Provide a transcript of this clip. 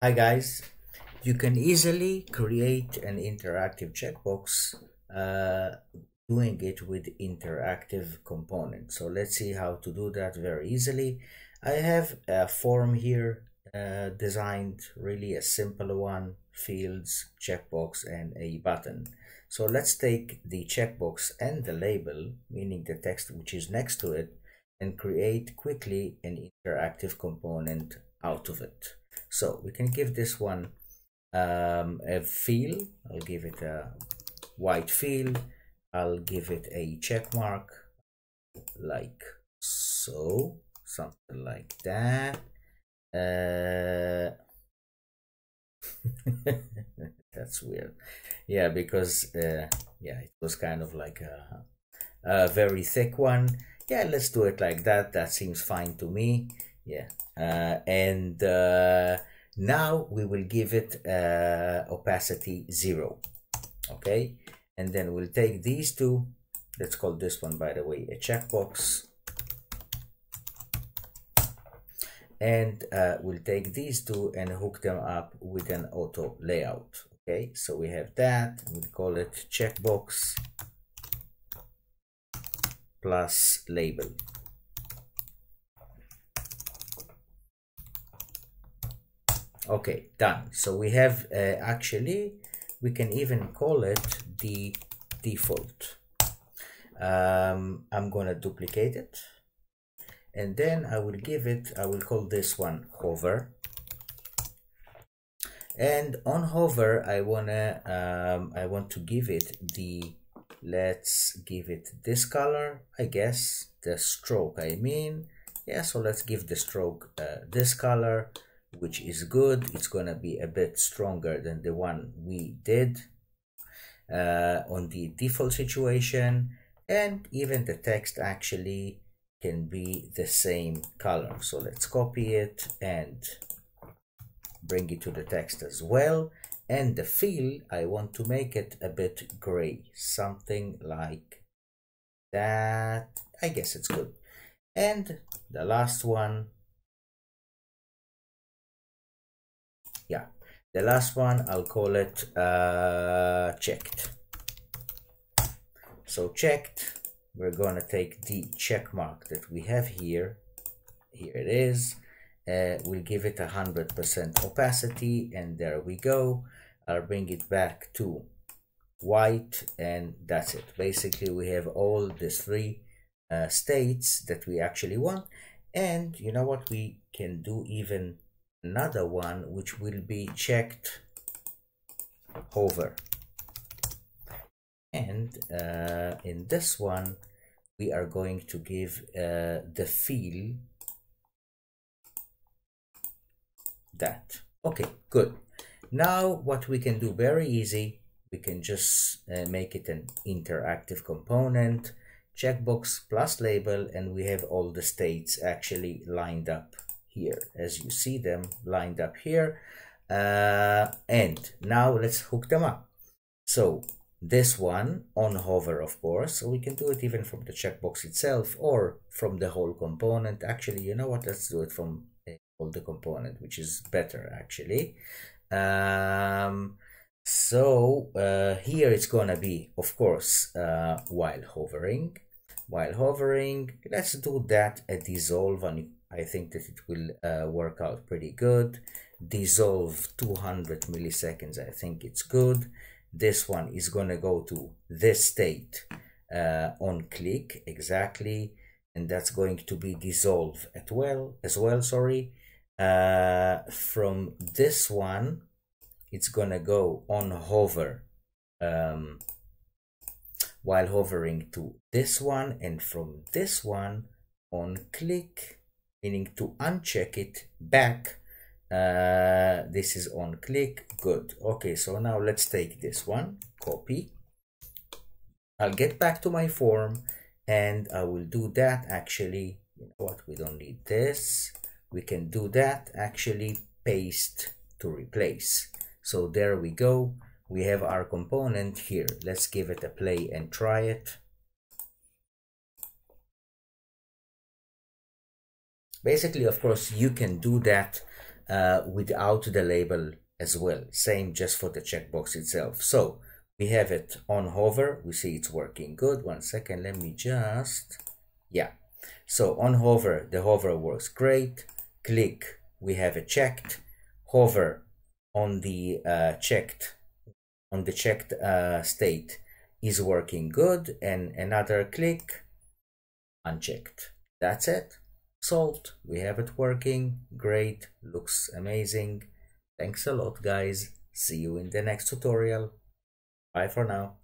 Hi guys, you can easily create an interactive checkbox uh, doing it with interactive component. So let's see how to do that very easily. I have a form here uh, designed really a simple one, fields, checkbox and a button. So let's take the checkbox and the label, meaning the text which is next to it, and create quickly an interactive component out of it. So we can give this one um, a field. I'll give it a white field. I'll give it a check mark like so, something like that. Uh, that's weird. Yeah, because uh, yeah, it was kind of like a, a very thick one. Yeah, let's do it like that. That seems fine to me. Yeah, uh, and uh, now we will give it uh, opacity zero. Okay? And then we'll take these two. Let's call this one by the way a checkbox. And uh, we'll take these two and hook them up with an auto layout. Okay? So we have that. We'll call it checkbox plus label okay done. So we have uh, actually we can even call it the default. Um, I'm gonna duplicate it. And then I will give it I will call this one hover. And on hover I wanna um, I want to give it the let's give it this color I guess. The stroke I mean. Yeah so let's give the stroke uh, this color which is good. It's gonna be a bit stronger than the one we did uh, on the default situation. And even the text actually can be the same color. So let's copy it and bring it to the text as well. And the fill I want to make it a bit gray something like that. I guess it's good. And the last one yeah. The last one I'll call it uh, checked. So checked we're gonna take the check mark that we have here. Here it is. Uh, we'll give it a hundred percent opacity and there we go. I'll bring it back to white and that's it. Basically we have all the three uh, states that we actually want and you know what we can do even another one which will be checked hover. And uh, in this one we are going to give uh, the fill that. Okay good. Now what we can do very easy we can just uh, make it an interactive component checkbox plus label and we have all the states actually lined up here as you see them lined up here. Uh, and now let's hook them up. So this one on hover of course. So we can do it even from the checkbox itself or from the whole component. Actually you know what? Let's do it from all the component which is better actually. Um, so uh, here it's gonna be of course uh, while hovering while hovering let's do that a dissolve and I think that it will uh, work out pretty good. Dissolve 200 milliseconds, I think it's good. This one is to go to this state uh, on click exactly. And that's going to be dissolve at well as well, sorry. Uh, from this one, it's to go on hover um, while hovering to this one and from this one on click meaning to uncheck it back uh, this is on click good. Okay so now let's take this one copy. I'll get back to my form and I will do that actually you know what we don't need this. We can do that actually paste to replace. So there we go we have our component here let's give it a play and try it basically of course you can do that uh, without the label as well. Same just for the checkbox itself. So we have it on hover. We see it's working good. One second, let me just, yeah. So on hover, the hover works great. Click, we have it checked. Hover on the uh, checked, on the checked uh, state is working good. And another click, unchecked. That's it. Solved. We have it working. Great. Looks amazing. Thanks a lot, guys. See you in the next tutorial. Bye for now.